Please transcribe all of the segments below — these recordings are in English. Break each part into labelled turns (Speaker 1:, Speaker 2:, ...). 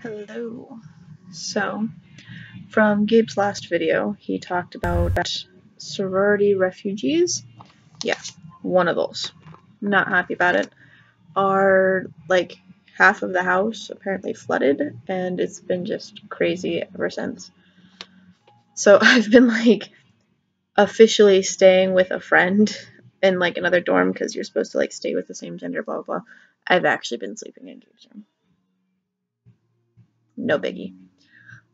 Speaker 1: Hello. So, from Gabe's last video, he talked about sorority refugees. Yeah, one of those. Not happy about it. Are like, half of the house apparently flooded, and it's been just crazy ever since. So, I've been, like, officially staying with a friend in, like, another dorm because you're supposed to, like, stay with the same gender, blah, blah, blah. I've actually been sleeping in Gabe's room no biggie.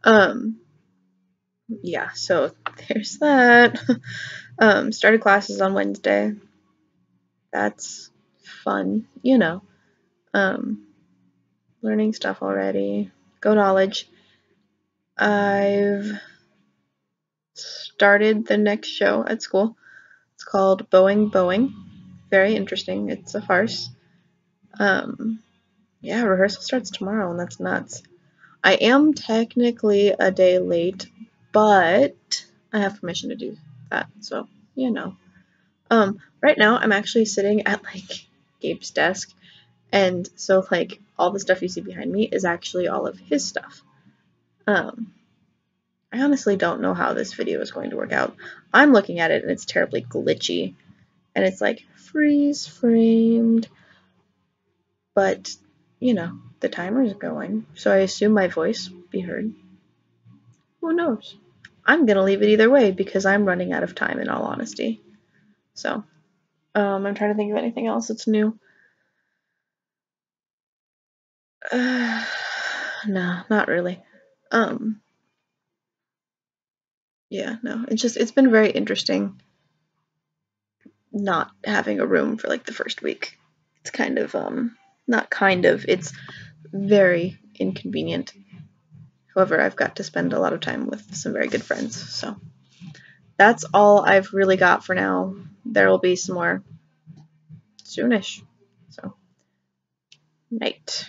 Speaker 1: Um, yeah, so there's that. um, started classes on Wednesday. That's fun, you know. Um, learning stuff already. Go knowledge. I've started the next show at school. It's called Boeing Boeing. Very interesting. It's a farce. Um, yeah, rehearsal starts tomorrow, and that's nuts. I am technically a day late, but I have permission to do that, so you know. Um, right now I'm actually sitting at like Gabe's desk, and so like all the stuff you see behind me is actually all of his stuff. Um, I honestly don't know how this video is going to work out. I'm looking at it and it's terribly glitchy, and it's like freeze framed, but you know, the timer's going, so I assume my voice will be heard. Who knows? I'm gonna leave it either way because I'm running out of time in all honesty. So, um, I'm trying to think of anything else that's new. Uh, no, not really. Um, yeah, no, it's just, it's been very interesting not having a room for like the first week. It's kind of, um, not kind of, it's very inconvenient. However, I've got to spend a lot of time with some very good friends, so that's all I've really got for now. There will be some more soonish. So, night.